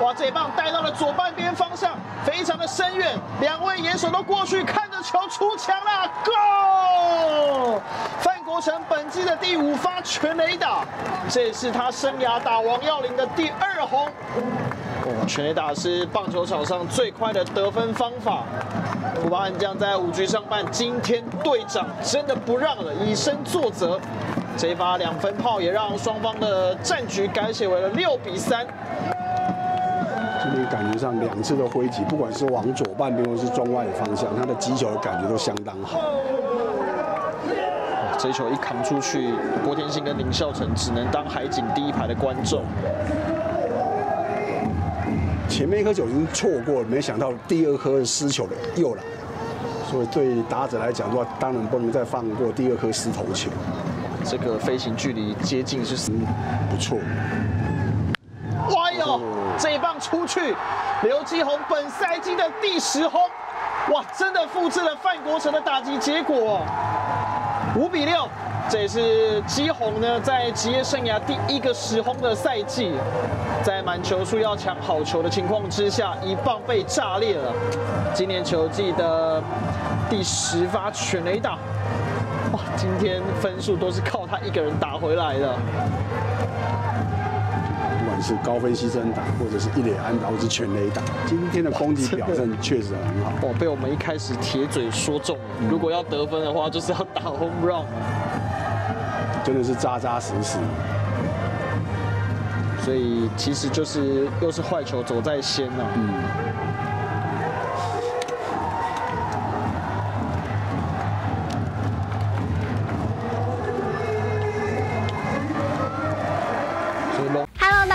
哇，这一棒带到了左半边方向，非常的深远，两位野手都过去看着球出墙了，Go！范国成本季的第五发全垒打，这也是他生涯打王耀林的第二轰。哦，全垒打是棒球场上最快的得分方法。福巴悍将在五局上半，今天队长真的不让了，以身作则。这一发两分炮也让双方的战局改写为了六比三。今天感觉上两次的挥击，不管是往左半边或是中外的方向，他的击球的感觉都相当好。这一球一扛出去，郭天信跟林孝成只能当海景第一排的观众。前面一颗球已经错过了，没想到第二颗失球的又来，所以对打者来讲的话，当然不能再放过第二颗失头球。这个飞行距离接近是不错。哇哟，这一棒出去，刘基宏本赛季的第十轰，哇，真的复制了范国成的打击结果，五比六。这也是基宏呢在职业生涯第一个十轰的赛季，在满球数要抢好球的情况之下，一棒被炸裂了。今年球季的第十发全垒打。哇，今天分数都是靠他一个人打回来的。是高分牺牲打，或者是一垒安打，或是全垒打，今天的攻击表现确实很好。哇，被我们一开始铁嘴说中了，如果要得分的话，就是要打 home run，真的是扎扎实实。所以其实就是又是坏球走在先了。嗯。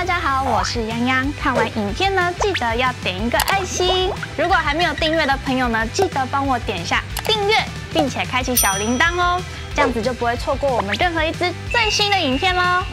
大家好我是泱泱，看完影片呢，记得要点一个爱心。如果还没有订阅的朋友呢，记得帮我点一下订阅，并且开启小铃铛哦，这样子就不会错过我们任何一支最新的影片喽。